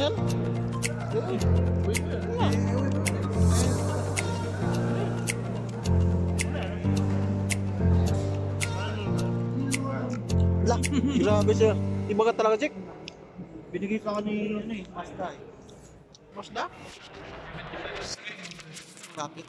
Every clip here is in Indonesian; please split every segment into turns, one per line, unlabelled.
Yan. Lah, grabe siya. Iba ka talaga, Jack.
Binigay sa akin ni ano eh, pasta eh.
Masda? Bakit?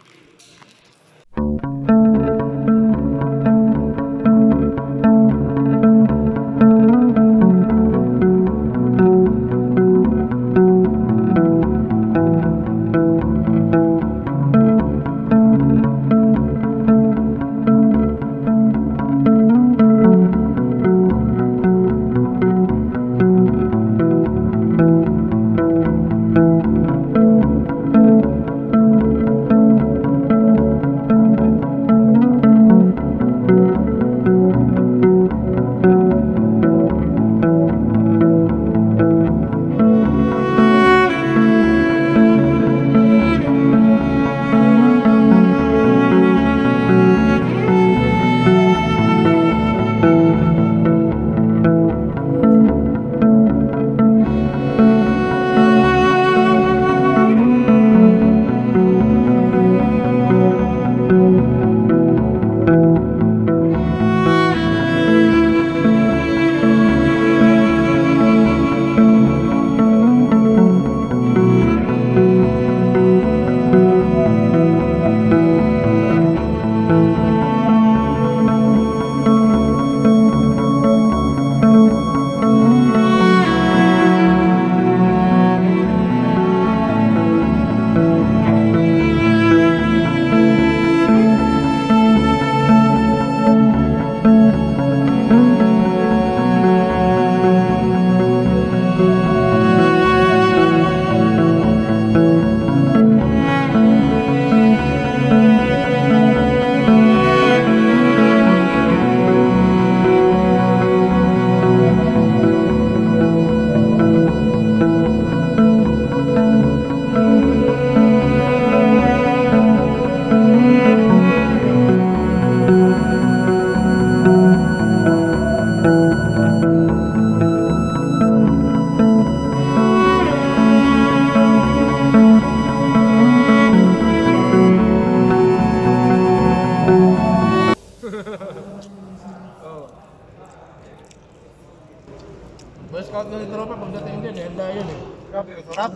Boy Scout na yung tropa, pagdating din, eh, handa yun eh. Grabe, sarap.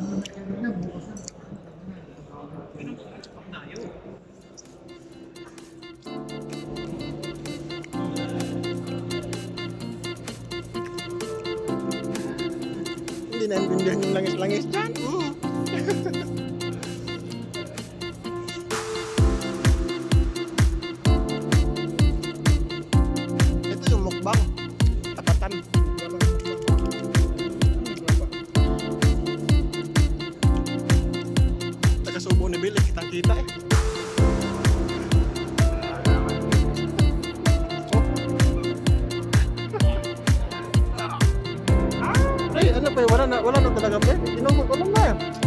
Hindi naintindihan yung langis-langis dyan. Taga-subo ni Bill, eh, eh. Ay, ano pa yun? Wala na, wala na talaga pa. Ko lang na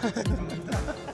Ha ha ha ha ha!